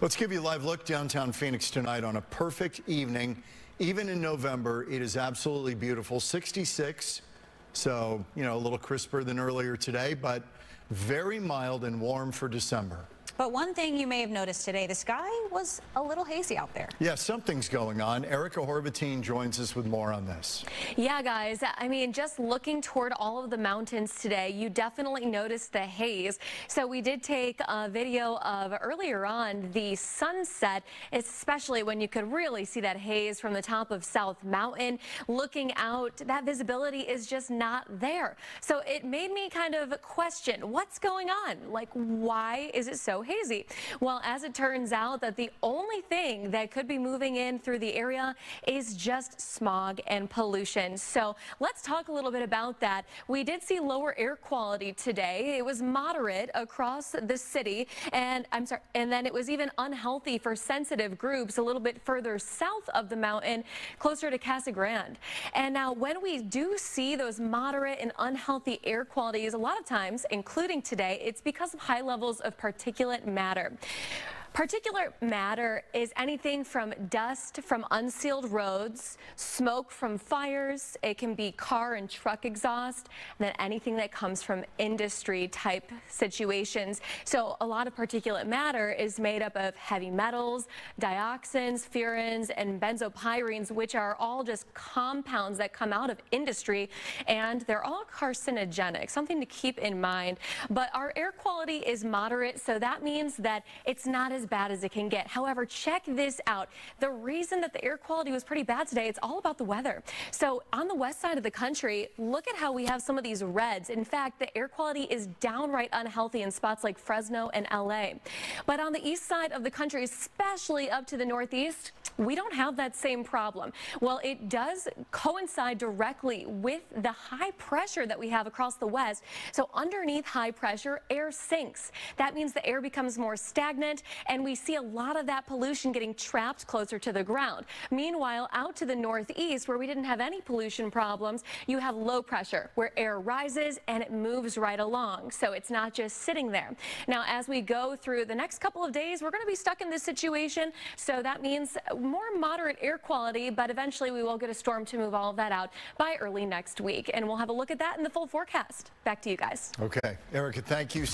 Let's give you a live look downtown Phoenix tonight on a perfect evening. Even in November, it is absolutely beautiful. 66, so, you know, a little crisper than earlier today, but very mild and warm for December. But one thing you may have noticed today, the sky was a little hazy out there. Yeah, something's going on. Erica Horvatin joins us with more on this. Yeah, guys, I mean, just looking toward all of the mountains today, you definitely noticed the haze. So we did take a video of earlier on the sunset, especially when you could really see that haze from the top of South Mountain. Looking out, that visibility is just not there. So it made me kind of question what's going on? Like, why is it so hazy. Well, as it turns out that the only thing that could be moving in through the area is just smog and pollution. So let's talk a little bit about that. We did see lower air quality today. It was moderate across the city and I'm sorry, and then it was even unhealthy for sensitive groups a little bit further south of the mountain, closer to Casa Grande. And now when we do see those moderate and unhealthy air qualities, a lot of times, including today, it's because of high levels of particulate matter. Particulate matter is anything from dust from unsealed roads, smoke from fires, it can be car and truck exhaust, and then anything that comes from industry type situations. So a lot of particulate matter is made up of heavy metals, dioxins, furans, and benzopyrenes, which are all just compounds that come out of industry, and they're all carcinogenic, something to keep in mind. But our air quality is moderate, so that means that it's not as bad as it can get. However, check this out. The reason that the air quality was pretty bad today, it's all about the weather. So on the west side of the country, look at how we have some of these reds. In fact, the air quality is downright unhealthy in spots like Fresno and LA. But on the east side of the country, especially up to the northeast, we don't have that same problem. Well, it does coincide directly with the high pressure that we have across the west. So underneath high pressure, air sinks. That means the air becomes more stagnant and we see a lot of that pollution getting trapped closer to the ground. Meanwhile, out to the northeast where we didn't have any pollution problems, you have low pressure where air rises and it moves right along. So it's not just sitting there. Now, as we go through the next couple of days, we're going to be stuck in this situation. So that means more moderate air quality, but eventually we will get a storm to move all of that out by early next week. And we'll have a look at that in the full forecast. Back to you guys. Okay. Erica, thank you.